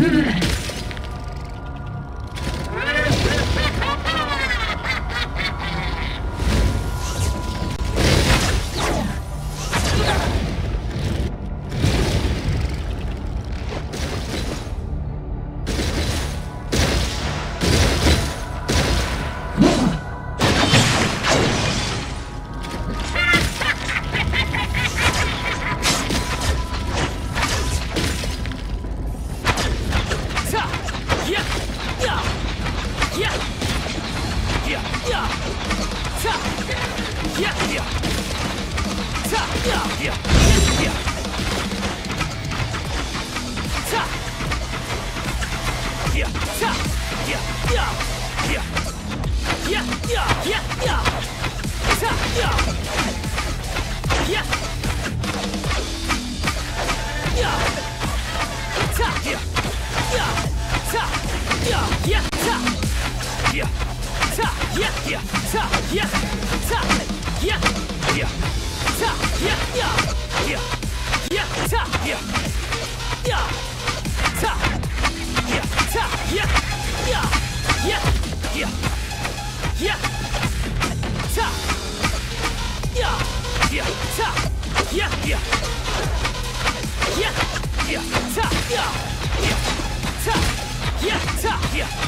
Ugh. Yeah!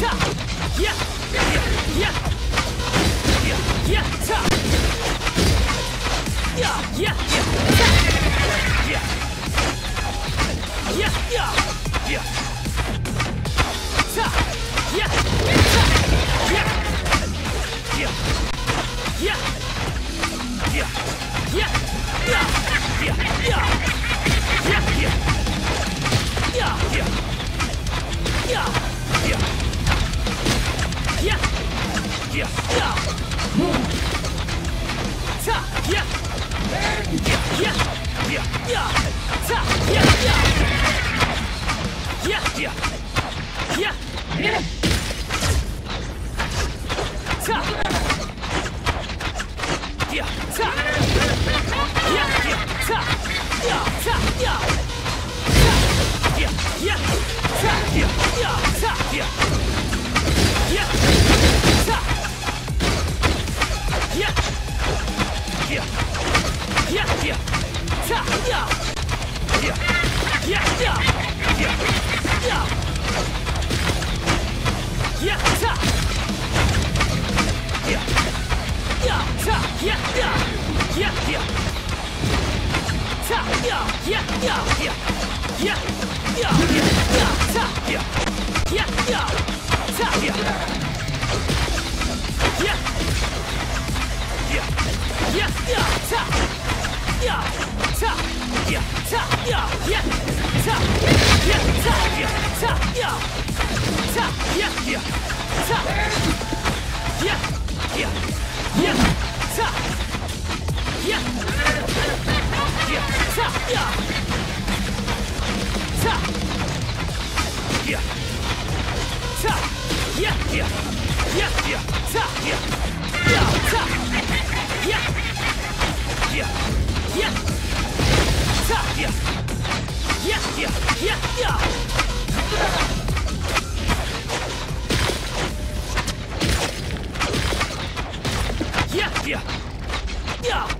驾起驾起起驾起起驾 Yeah! Yeah!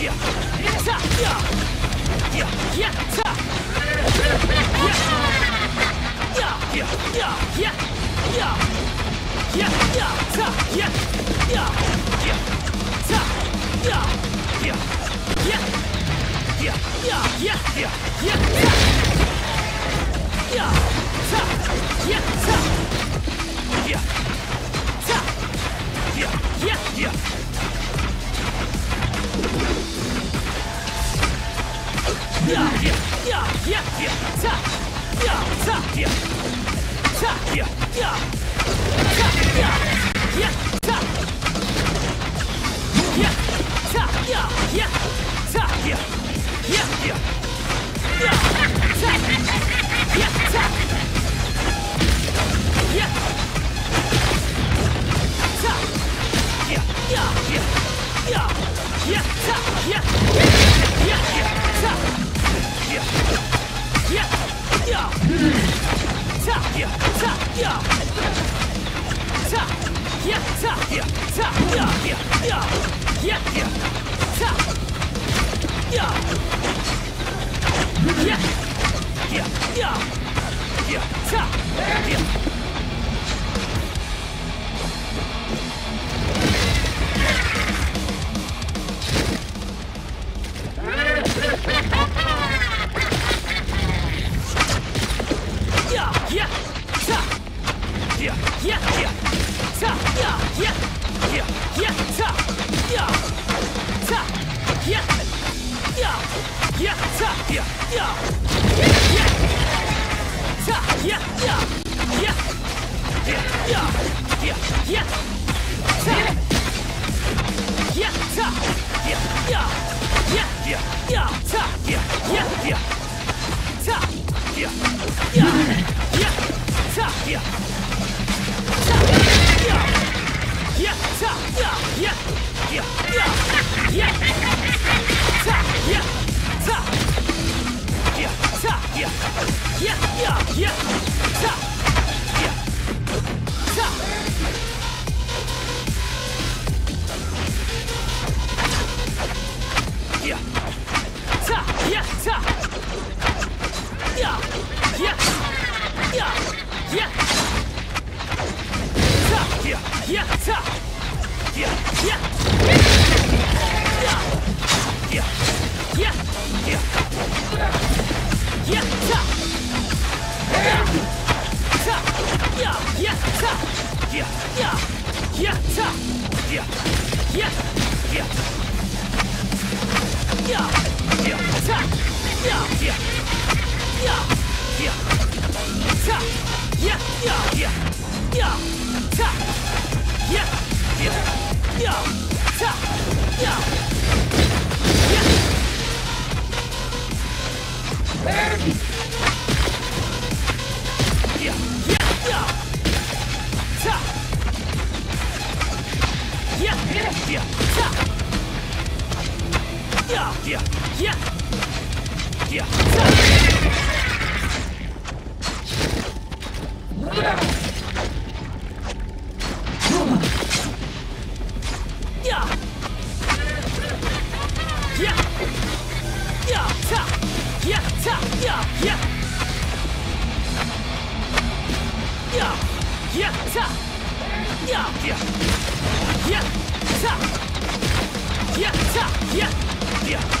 Yeah. Yeah! Yeah!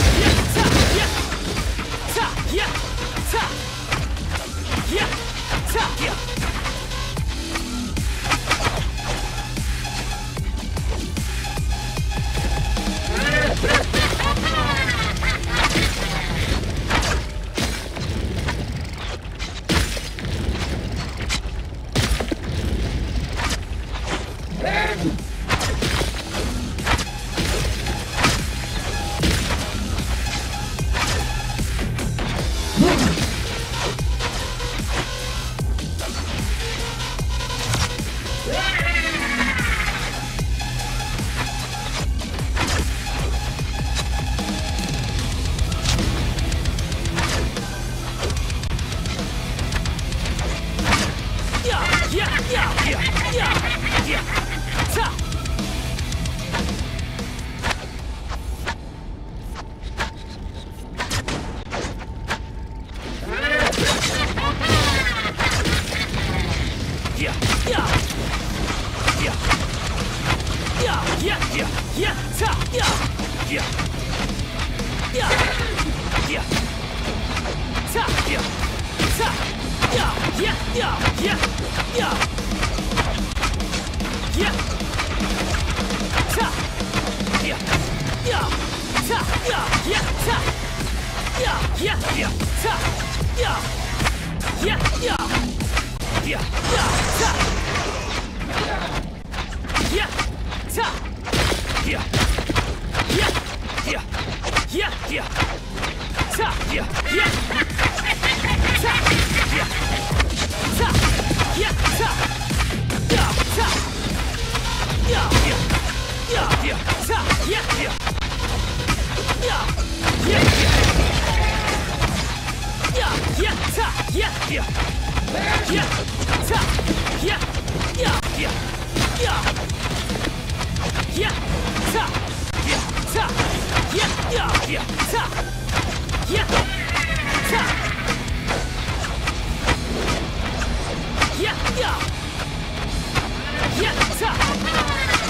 やっさ。やっさ。やっ Yeah!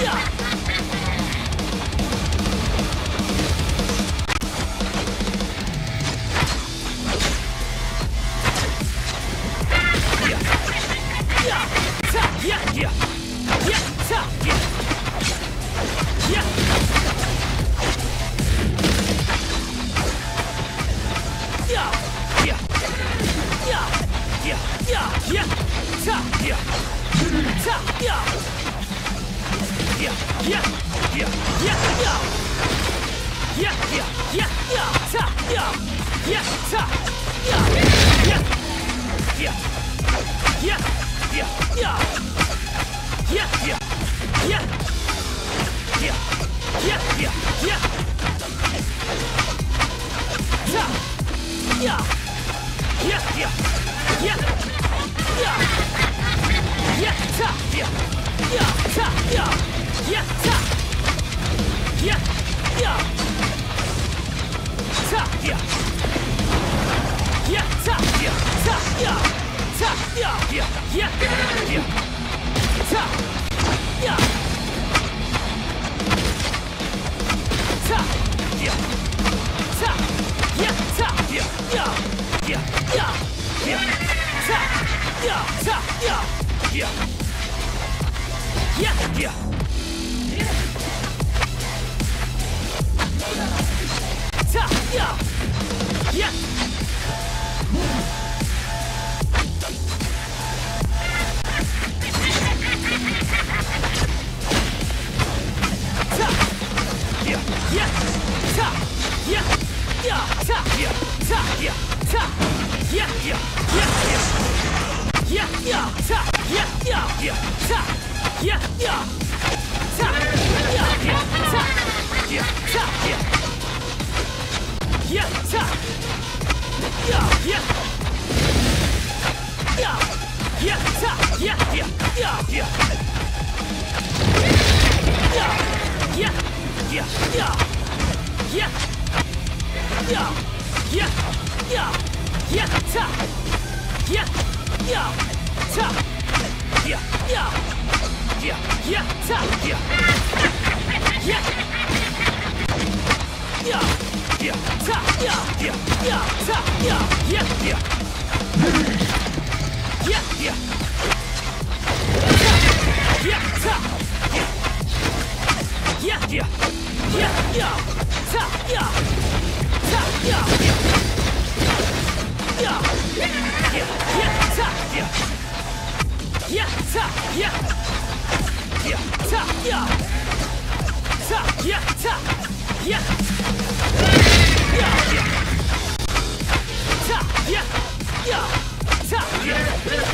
Yeah! Yeah. Yeah! Yeah, yeah.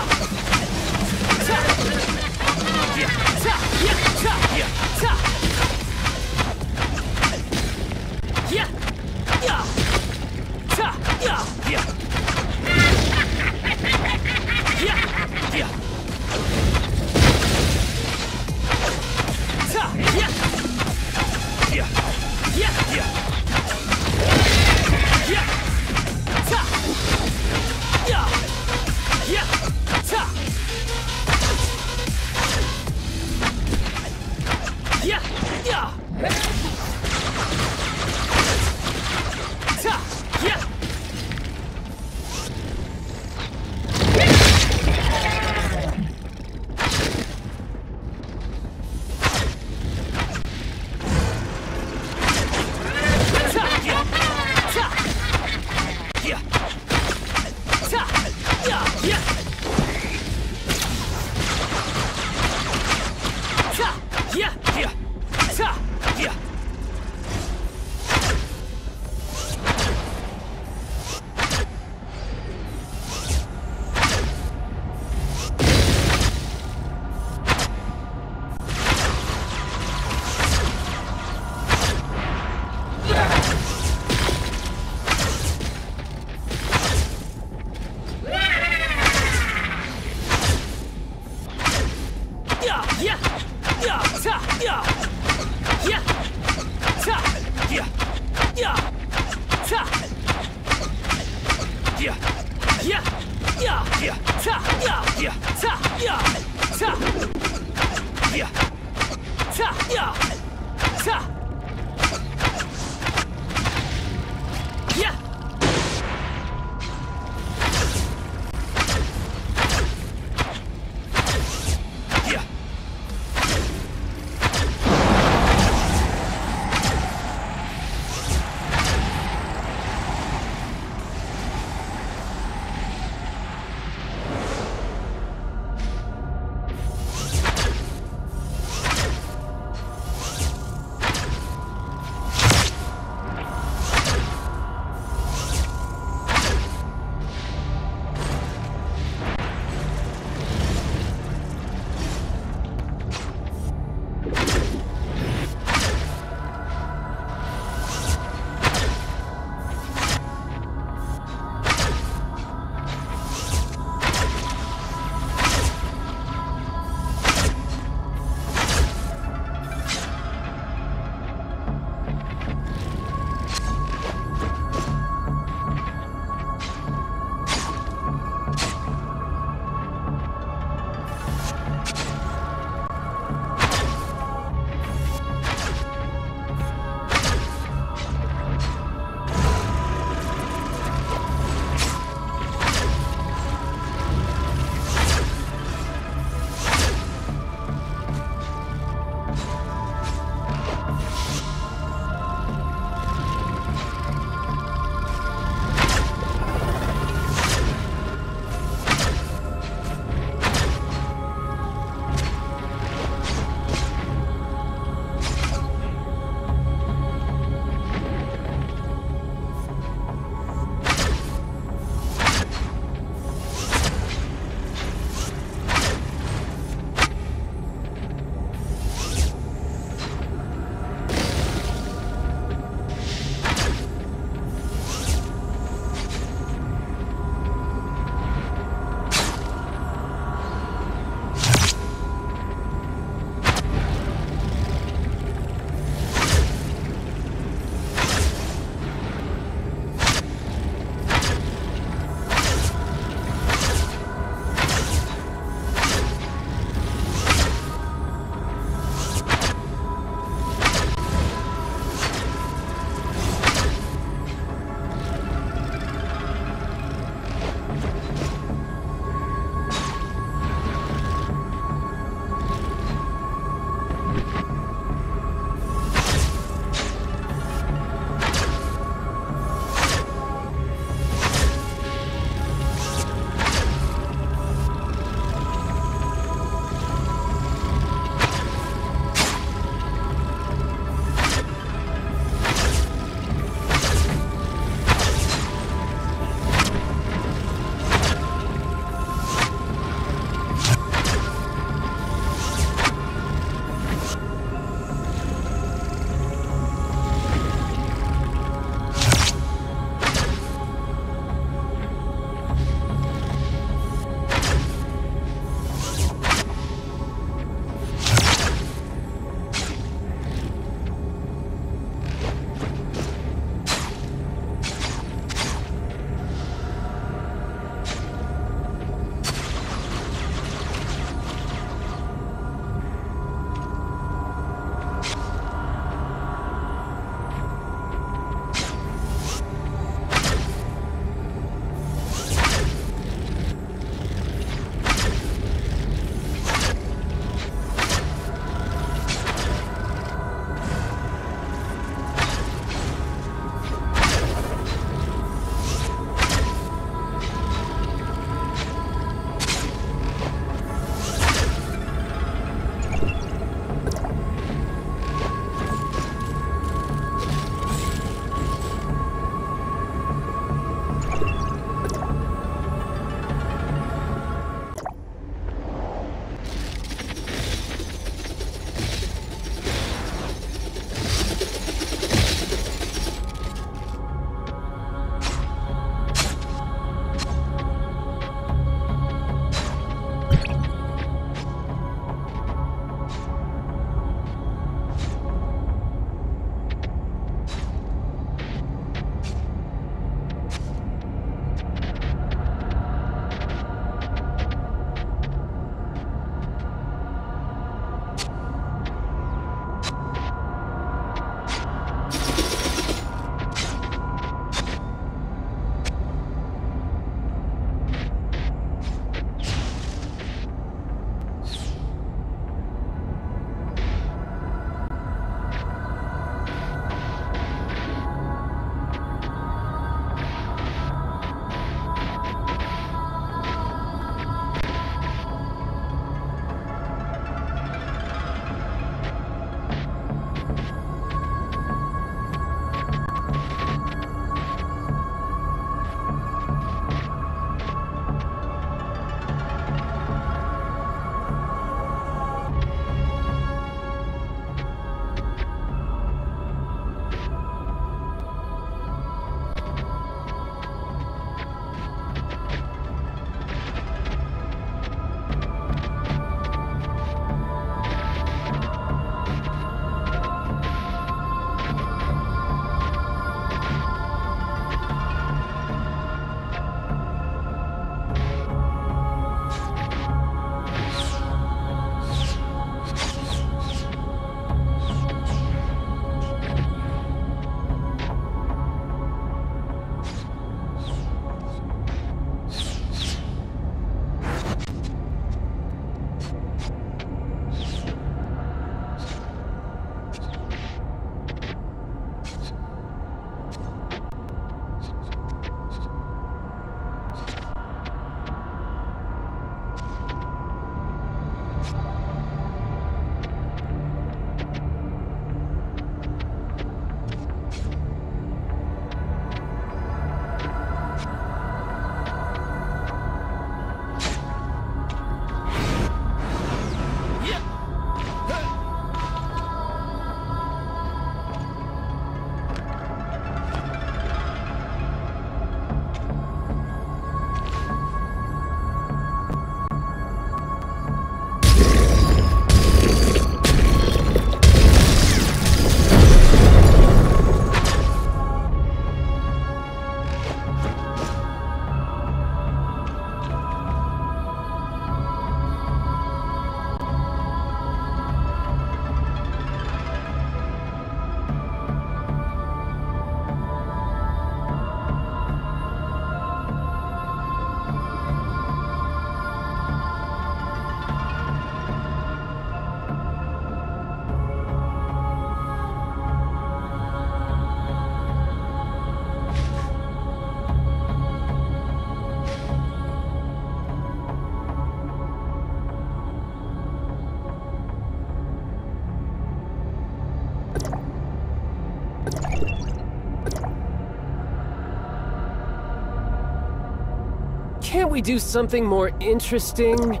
We do something more interesting?